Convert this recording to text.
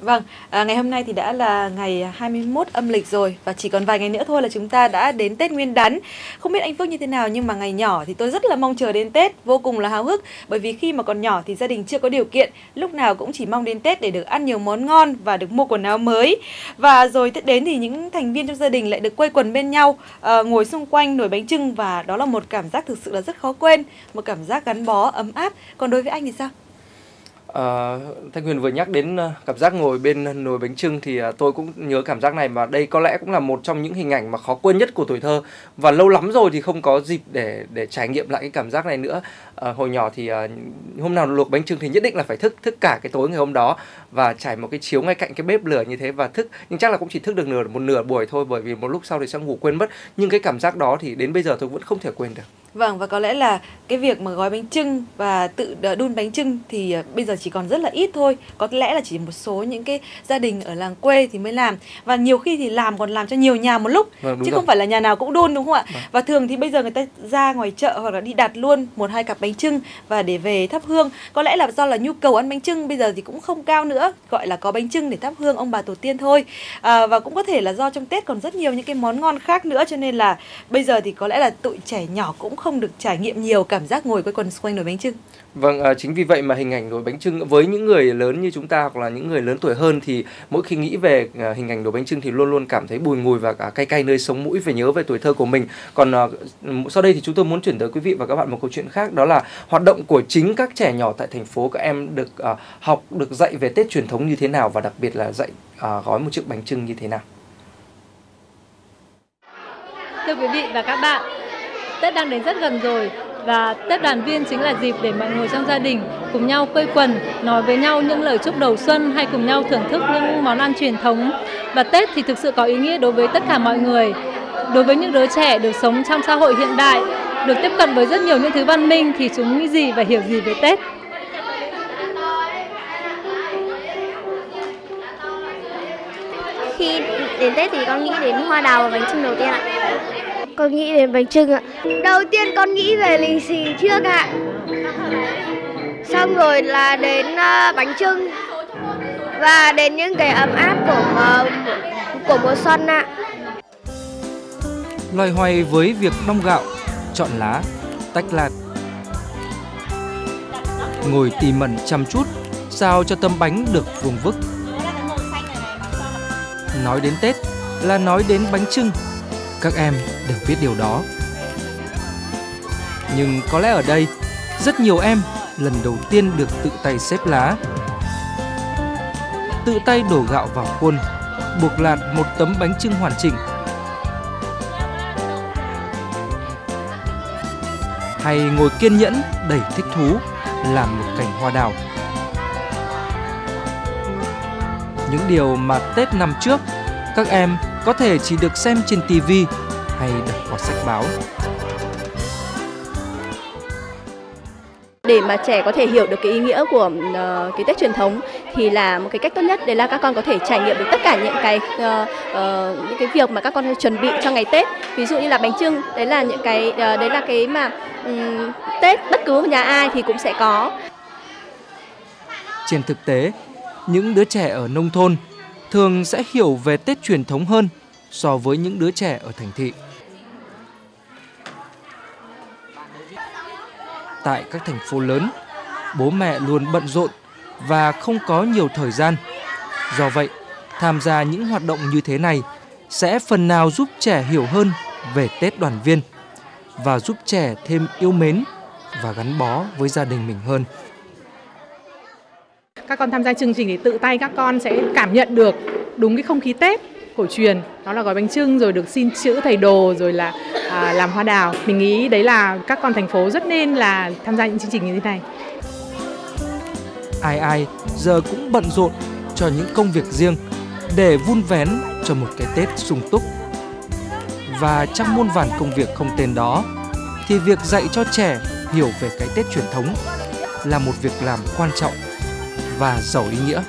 Vâng, à, ngày hôm nay thì đã là ngày 21 âm lịch rồi và chỉ còn vài ngày nữa thôi là chúng ta đã đến Tết Nguyên đán. Không biết anh Phước như thế nào nhưng mà ngày nhỏ thì tôi rất là mong chờ đến Tết, vô cùng là háo hức bởi vì khi mà còn nhỏ thì gia đình chưa có điều kiện, lúc nào cũng chỉ mong đến Tết để được ăn nhiều món ngon và được mua quần áo mới. Và rồi Tết đến thì những thành viên trong gia đình lại được quây quần bên nhau, à, ngồi xung quanh nồi bánh trưng và đó là một cảm giác thực sự là rất khó quên, một cảm giác gắn bó ấm áp. Còn đối với anh thì sao? À, Thanh Huyền vừa nhắc đến ờ, cảm giác ngồi bên nồi bánh trưng thì ờ, tôi cũng nhớ cảm giác này mà đây có lẽ cũng là một trong những hình ảnh mà khó quên nhất của tuổi thơ và lâu lắm rồi thì không có dịp để để trải nghiệm lại cái cảm giác này nữa. À, hồi nhỏ thì à, hôm nào luộc bánh trưng thì nhất định là phải thức thức cả cái tối ngày hôm đó và trải một cái chiếu ngay cạnh cái bếp lửa như thế và thức nhưng chắc là cũng chỉ thức được nửa một nửa buổi thôi bởi vì một lúc sau thì sẽ ngủ quên mất nhưng cái cảm giác đó thì đến bây giờ tôi vẫn không thể quên được. Vâng và có lẽ là cái việc mà gói bánh trưng và tự đun bánh trưng thì bây giờ chỉ còn rất là ít thôi. Có lẽ là chỉ một số những cái gia đình ở làng quê thì mới làm và nhiều khi thì làm còn làm cho nhiều nhà một lúc vâng, chứ rồi. không phải là nhà nào cũng đun đúng không ạ? Vâng. Và thường thì bây giờ người ta ra ngoài chợ hoặc là đi đặt luôn một hai cặp bánh trưng và để về thắp hương. Có lẽ là do là nhu cầu ăn bánh trưng bây giờ thì cũng không cao nữa, gọi là có bánh trưng để thắp hương ông bà tổ tiên thôi. À, và cũng có thể là do trong Tết còn rất nhiều những cái món ngon khác nữa cho nên là bây giờ thì có lẽ là tụi trẻ nhỏ cũng không được trải nghiệm nhiều cảm giác ngồi quây quần quanh nồi bánh trưng. Vâng, à, chính vì vậy mà hình ảnh nồi bánh trưng với những người lớn như chúng ta hoặc là những người lớn tuổi hơn thì mỗi khi nghĩ về à, hình ảnh nồi bánh trưng thì luôn luôn cảm thấy bùi ngùi và cả cay cay nơi sống mũi về nhớ về tuổi thơ của mình. Còn à, sau đây thì chúng tôi muốn chuyển tới quý vị và các bạn một câu chuyện khác đó là hoạt động của chính các trẻ nhỏ tại thành phố các em được à, học được dạy về Tết truyền thống như thế nào và đặc biệt là dạy à, gói một chiếc bánh trưng như thế nào. Thưa quý vị và các bạn, Tết đang đến rất gần rồi và Tết đoàn viên chính là dịp để mọi người trong gia đình cùng nhau quây quần, nói với nhau những lời chúc đầu xuân hay cùng nhau thưởng thức những món ăn truyền thống. Và Tết thì thực sự có ý nghĩa đối với tất cả mọi người. Đối với những đứa trẻ được sống trong xã hội hiện đại, được tiếp cận với rất nhiều những thứ văn minh thì chúng nghĩ gì và hiểu gì về Tết. Khi đến Tết thì con nghĩ đến hoa đào và bánh trưng đầu tiên ạ. Con nghĩ đến bánh trưng ạ. Đầu tiên con nghĩ về lì xì trước ạ. Xong rồi là đến uh, bánh trưng và đến những cái ấm áp của uh, của mùa xuân ạ. Loay hoay với việc đong gạo, chọn lá, tách lạt. Ngồi tỉ mẩn chăm chút sao cho tấm bánh được vuông vức. Nói đến Tết là nói đến bánh trưng các em đều biết điều đó. Nhưng có lẽ ở đây, rất nhiều em lần đầu tiên được tự tay xếp lá. Tự tay đổ gạo vào khuôn, buộc lạt một tấm bánh trưng hoàn chỉnh. Hay ngồi kiên nhẫn đầy thích thú, làm một cành hoa đào. Những điều mà tết năm trước, các em có thể chỉ được xem trên TV hay đọc qua sách báo. Để mà trẻ có thể hiểu được cái ý nghĩa của uh, cái Tết truyền thống thì là một cái cách tốt nhất đấy là các con có thể trải nghiệm được tất cả những cái uh, uh, những cái việc mà các con chuẩn bị cho ngày Tết. Ví dụ như là bánh trưng, đấy là những cái uh, đấy là cái mà um, Tết bất cứ nhà ai thì cũng sẽ có. Trên thực tế, những đứa trẻ ở nông thôn thường sẽ hiểu về Tết truyền thống hơn so với những đứa trẻ ở thành thị. Tại các thành phố lớn, bố mẹ luôn bận rộn và không có nhiều thời gian. Do vậy, tham gia những hoạt động như thế này sẽ phần nào giúp trẻ hiểu hơn về Tết đoàn viên và giúp trẻ thêm yêu mến và gắn bó với gia đình mình hơn các con tham gia chương trình thì tự tay các con sẽ cảm nhận được đúng cái không khí Tết cổ truyền. Đó là gói bánh trưng rồi được xin chữ thầy đồ rồi là à, làm hoa đào. Mình nghĩ đấy là các con thành phố rất nên là tham gia những chương trình như thế này. Ai ai giờ cũng bận rộn cho những công việc riêng để vun vén cho một cái Tết sung túc. Và trong muôn vàn công việc không tên đó thì việc dạy cho trẻ hiểu về cái Tết truyền thống là một việc làm quan trọng và giàu ý nghĩa.